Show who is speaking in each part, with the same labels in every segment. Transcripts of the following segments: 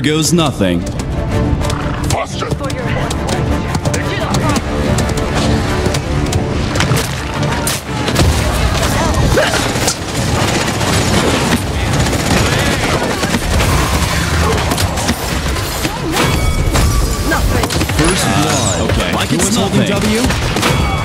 Speaker 1: Here goes nothing. First blood. Okay. Like it's nothing. W.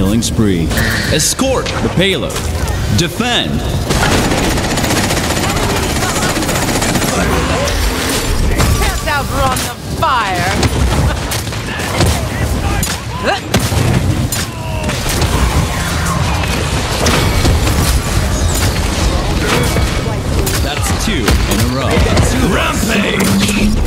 Speaker 1: killing spree. Escort the payload. Defend.
Speaker 2: Can't outrun the fire.
Speaker 1: That's two in a row. Rampage!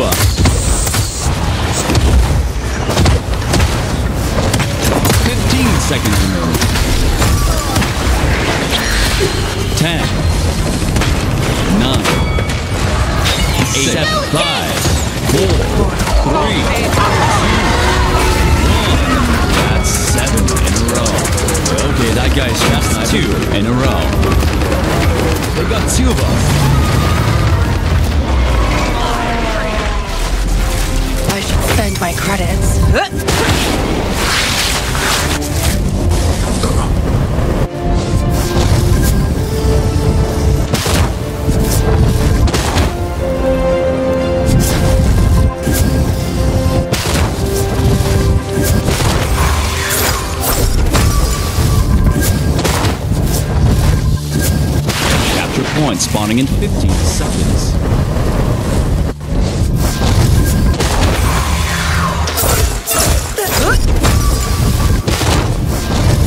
Speaker 1: Two. Fifteen seconds remaining. Ten. Nine. Eight. Seven. Five. Four. Three. That's seven in a row. Okay, that guy's fast. Two in a row. They got two of us.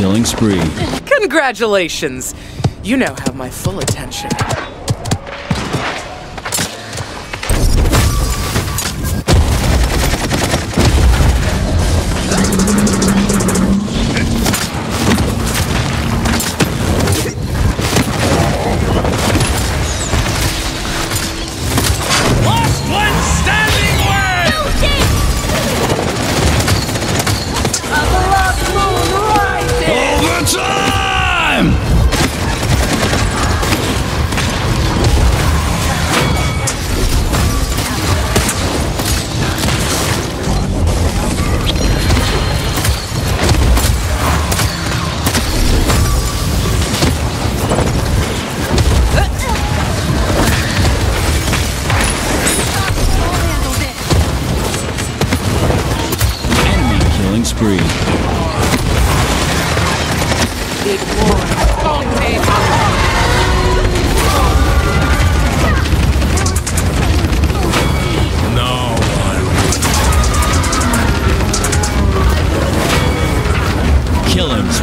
Speaker 1: Killing spree.
Speaker 3: Congratulations! You now have my full attention.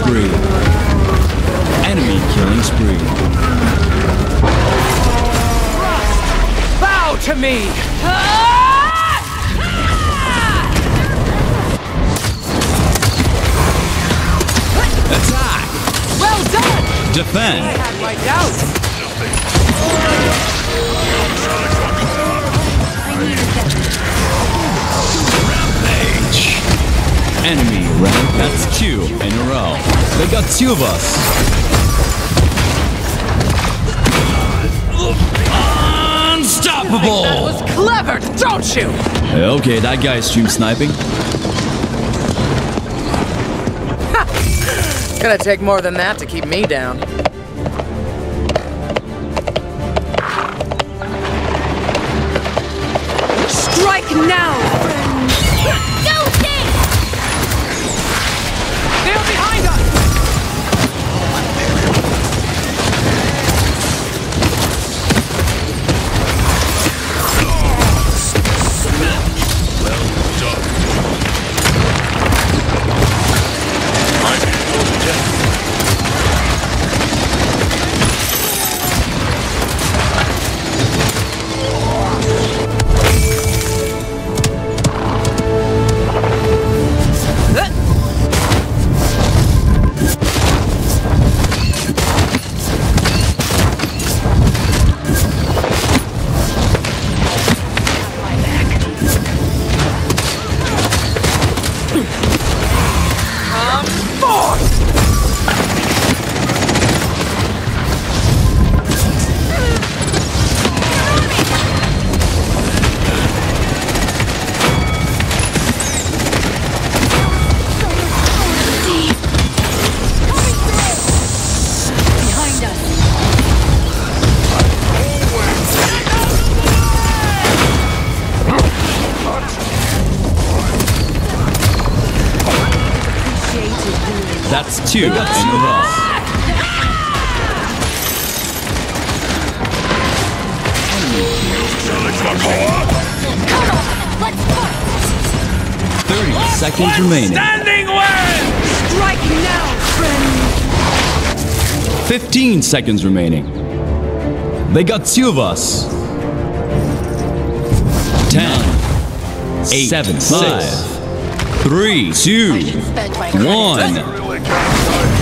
Speaker 1: Spree. Enemy killing spree.
Speaker 3: Bow to me!
Speaker 1: Attack!
Speaker 3: Well done!
Speaker 1: Defend!
Speaker 3: Had my doubts.
Speaker 1: Rank. That's two in a row. They got two of us.
Speaker 3: That
Speaker 1: Unstoppable!
Speaker 3: was clever, don't you?
Speaker 1: Okay, that guy is stream sniping.
Speaker 3: Gonna take more than that to keep me down.
Speaker 1: Two in a row. Thirty seconds remaining.
Speaker 4: standing way!
Speaker 2: Strike now, friend!
Speaker 1: Fifteen seconds remaining. They got two of us. Ten. Eight. Seven. Five. Three. Two.
Speaker 2: Spend my credits.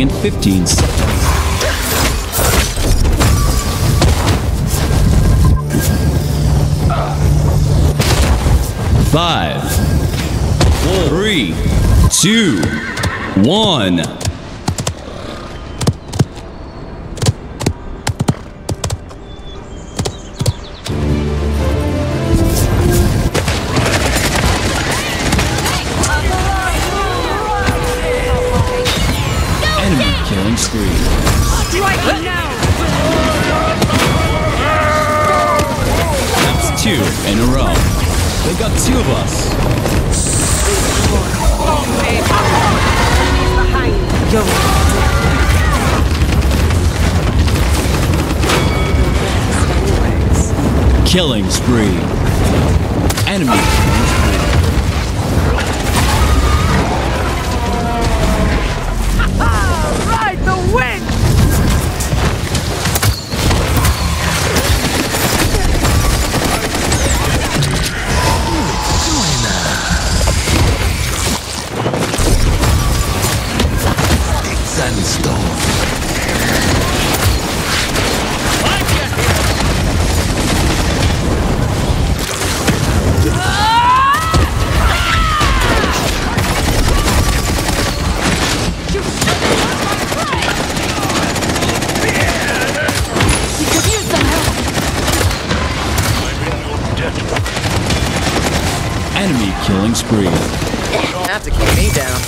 Speaker 1: Point in 15 seconds. Five, four, three, two, one. They got two of us. Killing spree. Enemy spree.
Speaker 3: Have to keep me down.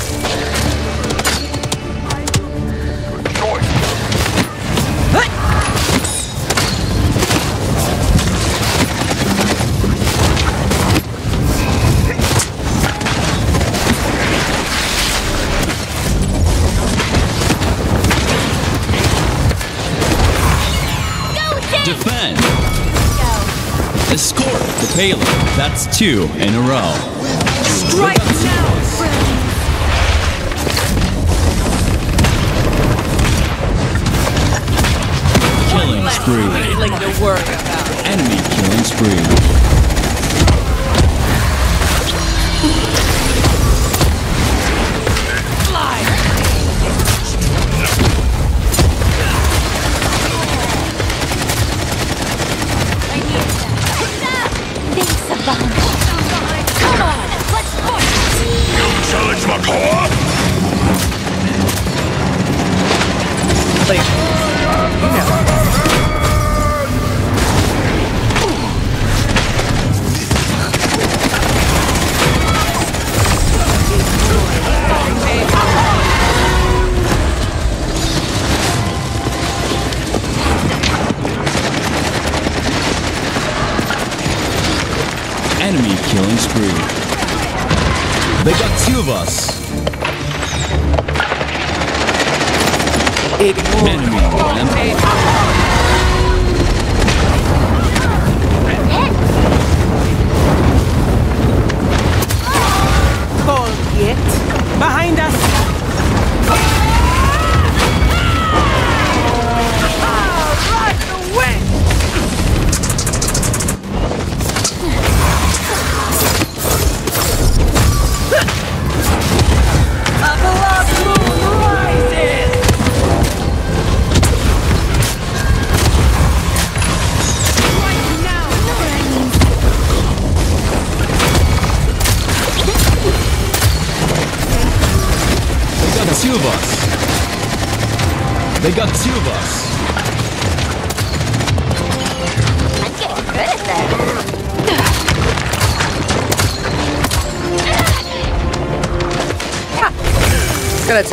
Speaker 1: Defend. Escort the payload. That's two in a row.
Speaker 2: Strike now!
Speaker 1: Killing spree.
Speaker 3: Like to worry about.
Speaker 1: Enemy killing spree.
Speaker 2: Thanks,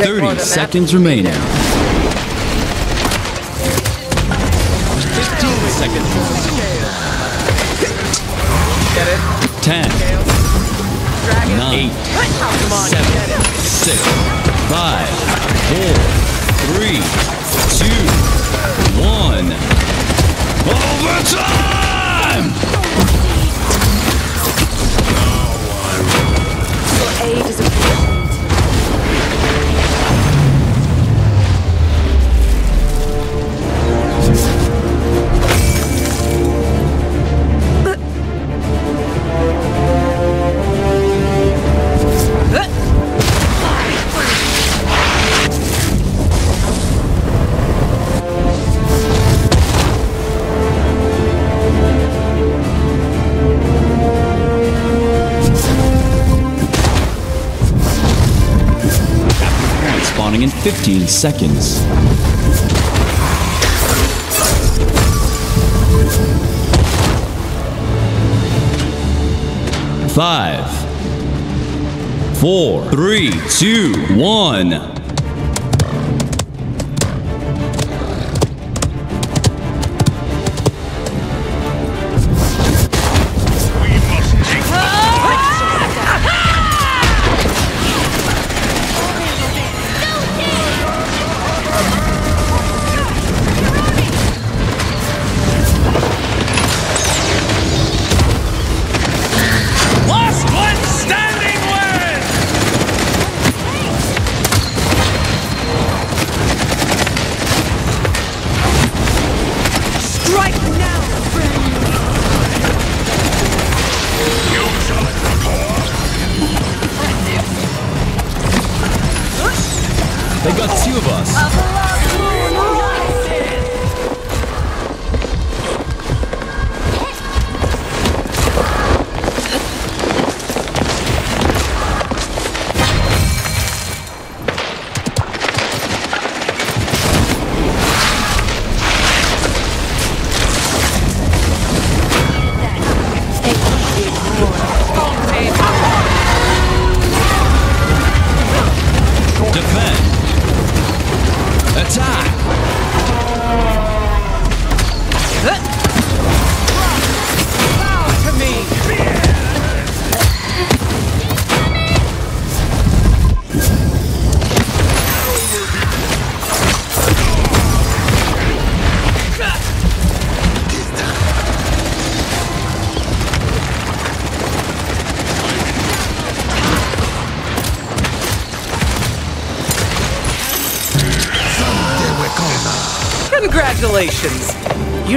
Speaker 1: 30
Speaker 3: than that.
Speaker 1: seconds remaining. 15 seconds.
Speaker 3: Get it?
Speaker 1: 10,
Speaker 3: Dragon.
Speaker 1: 9,
Speaker 3: Come on,
Speaker 1: 7,
Speaker 3: get it.
Speaker 1: 6, 5, 4, 3, 2, Overtime! Seconds. Five, four, three, two, one. Attack.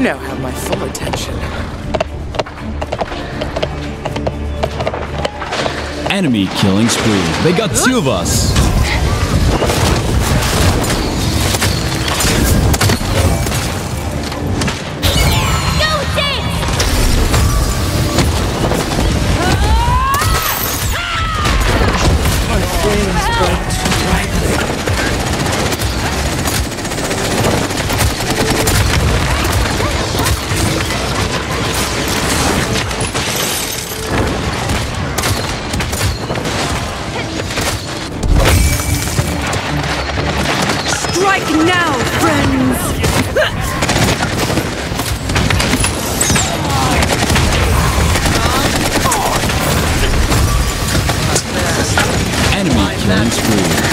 Speaker 3: Now have my full attention.
Speaker 1: Enemy killing spree. They got two of us. Enemy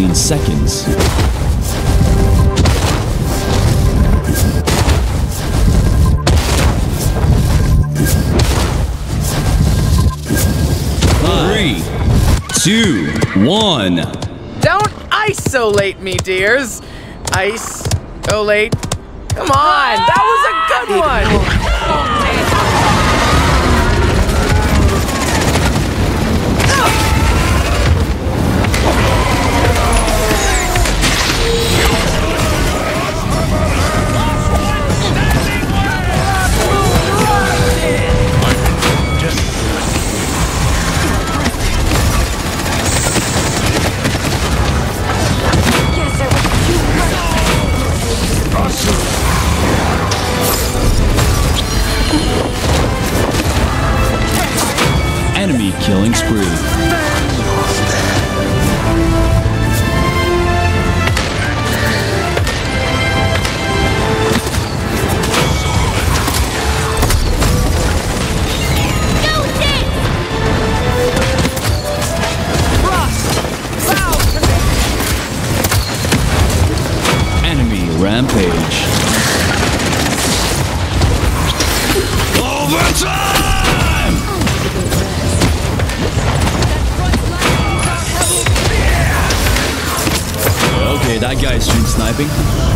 Speaker 1: 15 seconds. Three, two, one.
Speaker 3: Don't isolate me, dears. Isolate. Come on, that was a good one.
Speaker 1: Rampage. Overtime! Okay, that guy's stream sniping.